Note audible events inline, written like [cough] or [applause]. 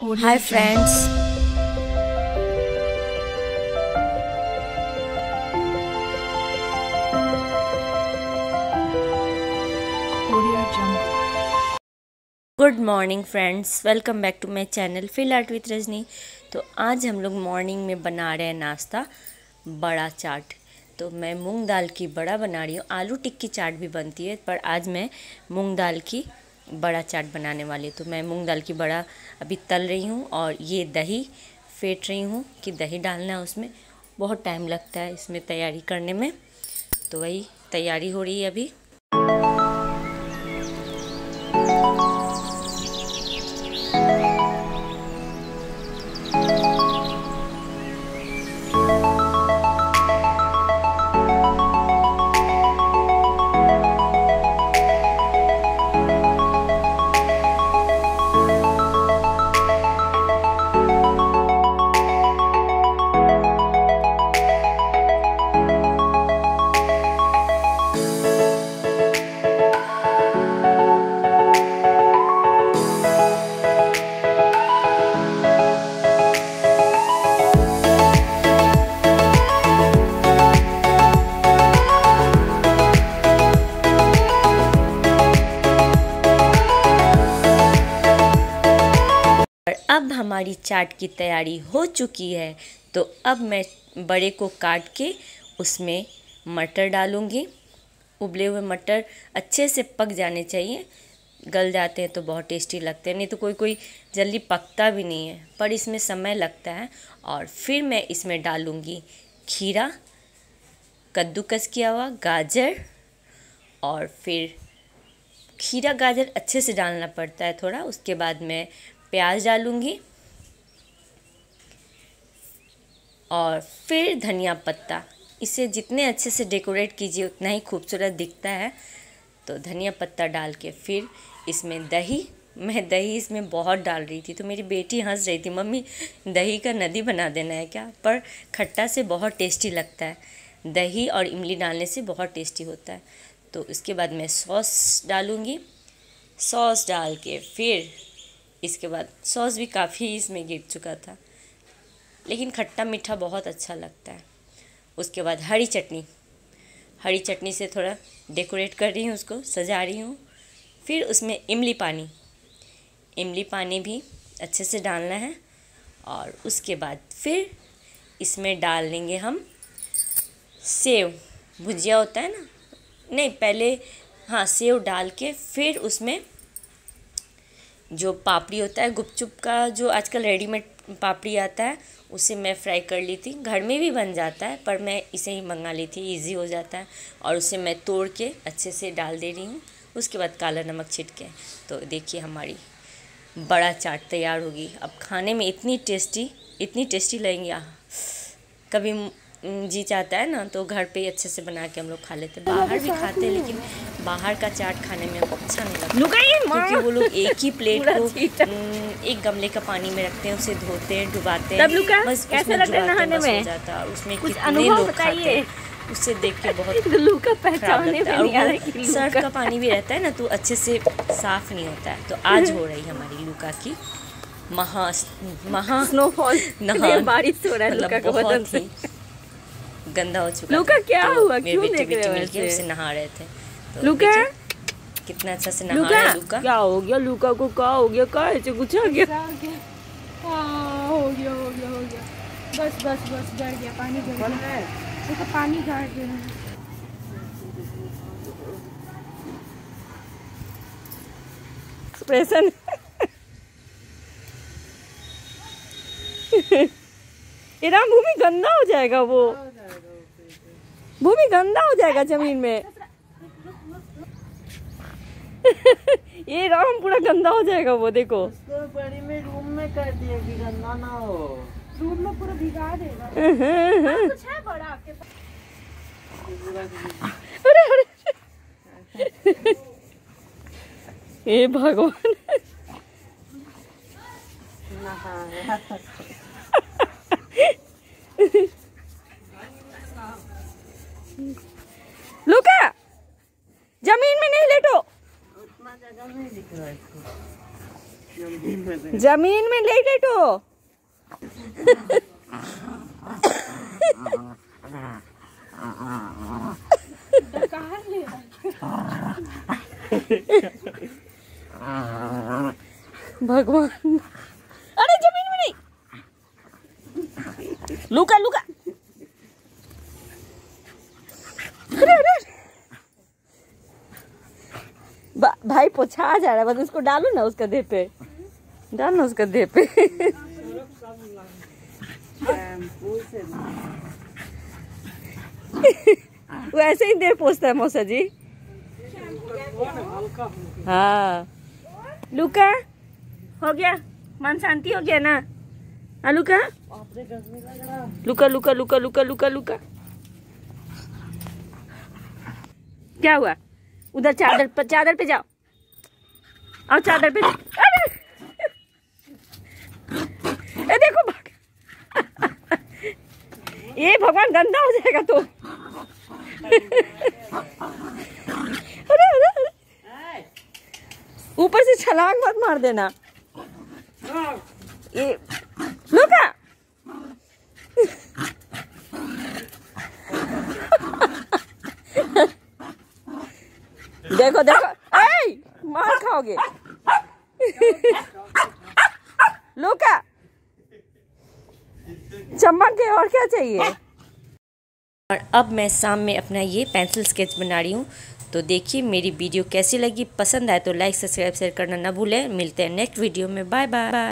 Hi friends. Good morning friends welcome back to my channel fill art with Rajni तो आज हम लोग morning में बना रहे हैं नाश्ता बड़ा चाट। तो मैं मूंग दाल की बड़ा बना रही हूँ। आलू टिक्की चाट भी बनती है पर आज मैं मूंग दाल की बड़ा चाट बनाने वाली तो मैं मूंग दाल की बड़ा अभी तल रही हूँ और ये दही फेंट रही हूँ कि दही डालना है उसमें। बहुत टाइम लगता है इसमें तैयारी करने में। तो वही तैयारी हो रही है अभी। अब हमारी चाट की तैयारी हो चुकी है तो अब मैं बड़े को काट के उसमें मटर डालूँगी। उबले हुए मटर अच्छे से पक जाने चाहिए। गल जाते हैं तो बहुत टेस्टी लगते हैं, नहीं तो कोई कोई जल्दी पकता भी नहीं है, पर इसमें समय लगता है। और फिर मैं इसमें डालूँगी खीरा, कद्दूकस किया हुआ गाजर, और फिर खीरा गाजर अच्छे से डालना पड़ता है थोड़ा। उसके बाद मैं प्याज डालूँगी और फिर धनिया पत्ता। इसे जितने अच्छे से डेकोरेट कीजिए, उतना ही खूबसूरत दिखता है। तो धनिया पत्ता डाल के फिर इसमें दही, मैं दही इसमें बहुत डाल रही थी तो मेरी बेटी हंस रही थी, मम्मी, दही का नदी बना देना है क्या? पर खट्टा से बहुत टेस्टी लगता है। दही और इमली डालने से बहुत टेस्टी होता है। तो इसके बाद मैं सॉस डालूँगी। सॉस डाल के फिर इसके बाद सॉस भी काफ़ी इसमें गिर चुका था। लेकिन खट्टा मीठा बहुत अच्छा लगता है। उसके बाद हरी चटनी। हरी चटनी से थोड़ा डेकोरेट कर रही हूँ उसको, सजा रही हूँ। फिर उसमें इमली पानी। इमली पानी भी अच्छे से डालना है और उसके बाद फिर इसमें डाल देंगे हम सेव। भुजिया होता है ना? नहीं, पहले हाँ सेव डाल के फिर उसमें जो पापड़ी होता है, गुपचुप का जो आजकल रेडीमेड पापड़ी आता है, उसे मैं फ्राई कर ली थी घर में भी बन जाता है, पर मैं इसे ही मंगा ली थी इजी हो जाता है। और उसे मैं तोड़ के अच्छे से डाल दे रही हूँ, उसके बाद काला नमक छिटके तो देखिए हमारी बड़ा चाट तैयार होगी। अब खाने में इतनी टेस्टी इतनी टेस्टी लगेंगी कभी जी चाहता है ना तो घर पे ही अच्छे से बना के हम लोग खा लेते हैं। बाहर भी खाते हैं लेकिन बाहर का चाट खाने में अच्छा नहीं लगता। क्योंकि वो लोग एक ही प्लेट को एक गमले का पानी में रखते हैं उसे धोते हैं डुबाते हैं। बस कैसा है नहाने में? जाता है। उसमें कितने लोग खाते। हैं उससे देख के बहुत [laughs] लू का खराब पहचानने में नहीं आ रहा कि सर्फ का का पानी भी रहता है ना तो अच्छे से साफ़ नहीं होता है। तो आज हो रही है हमारी लुका की महा महा स्नोफॉल नहा [laughs] बारिश हो रहा है लुका मतलब का बहुत ही गंदा हो चुका लुका था। क्या तो हुआ? क्यों बेटे देख रहे बेटी हो मिलके ऐसे? उससे नहा रहे थे। तो लुका? कितना अच्छा से नहा लुका? रहा है लुका? क्या हो गया? लुका को क्या हो गया? क्या ऐसे कुछ आ गया? हाँ हो गया हो गया हो गया। बस बस बस गड़ गया पानी गड़ गया। देखो पानी गड़ गया एक्सप्रेशन राम भूमि गंदा हो जाएगा वो। भूमि गंदा हो जाएगा ज़मीन में। [laughs] ये राम पूरा गंदा हो जाएगा वो देखो। बड़ी में रूम में कर दिया कि गंदा ना हो। दूध में पूरा भिगा देगा। [laughs] कुछ है बड़ा आपके पास? अरे अरे। [laughs] हे भगवान। लुका ज़मीन में नहीं लेटो। ज़मीन में ले लेटो। भगवान। अरे ज़मीन में नहीं। लुका लुका अरे, अरे, अरे। बा- भाई पोछा जा रहा है, बस उसको डालो ना उसका देह पे डाल उसका देह पे वो ऐसे ही देह पोछता है मौसा जी। हाँ। लुका, हो गया। मन शांति हो गया ना? हाँ लुका? लुका लुका लुका लुका लुका लुका। क्या हुआ? उधर चादर पर चादर पे जाओ। आओ चादर पे अरे! ए, देखो ये भगवान गंदा हो जाएगा तो। अरे अरे ऊपर से छलांग मत मार देना। ये देखो देखो। ए मार खाओगे। लुका चमक के और क्या चाहिए? और अब मैं शाम में अपना ये पेंसिल स्केच बना रही हूँ। तो देखिए, मेरी वीडियो कैसी लगी। पसंद आए तो लाइक सब्सक्राइब शेयर करना ना भूलें। मिलते हैं नेक्स्ट वीडियो में। Bye bye